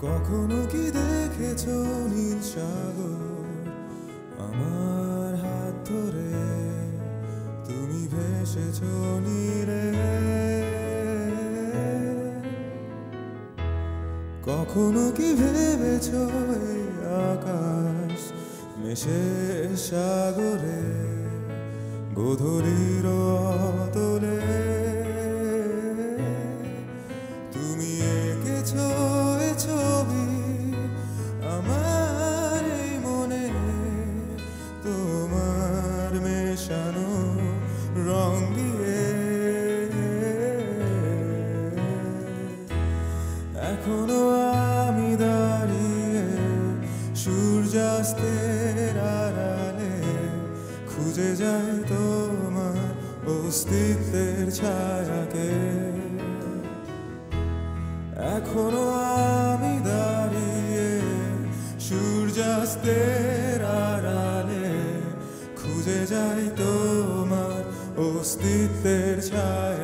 কখনো কি দেখেছ নীল সাগর? আমার হাত ধরে তুমি ভেসেছ নীলে। কখনো কি ভেবেছ আকাশ মেশে সাগরে? গোধূলির অতলে এখনও আমি দাঁড়িয়ে সূর্যাস্তের আড়ালে খুঁজে যাই তোমার অস্তিত্বের ছায়াকে। এখনও আমি দাঁড়িয়ে সূর্যাস্তের আড়ালে খুঁজে যাই তোমার অস্তিত্বের ছায়াকে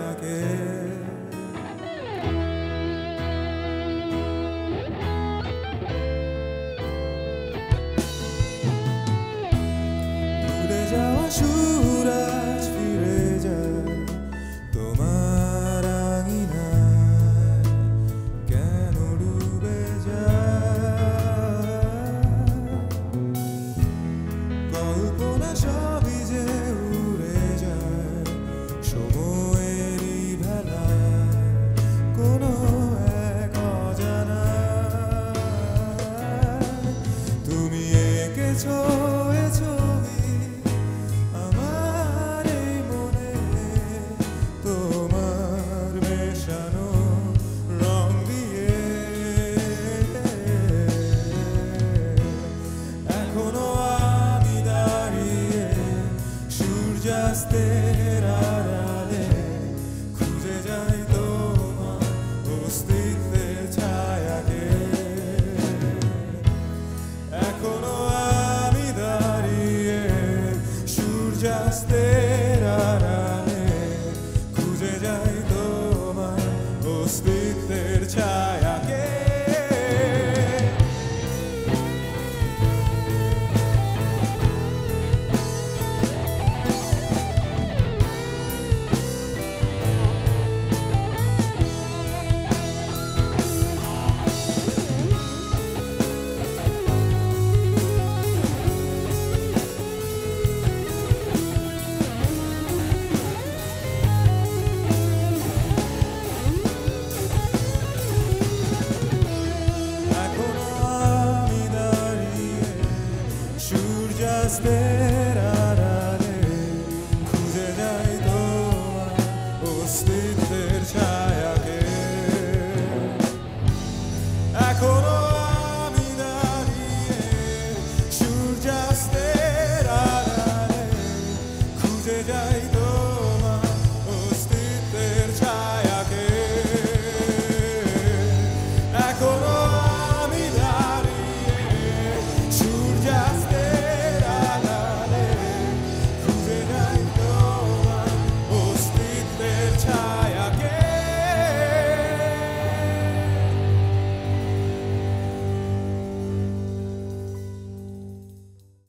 সূর্যাস্তের আড়ালে খুঁজে যাই তোমার অস্তিত্বের ছায়াকে এখনও আমি দাঁড়িয়ে সূর্যাস্তের আড়ালে খুঁজে যাই তোমার অস্তিত্বের এখনও আমি দাঁড়িয়ে সূর্যাস্তের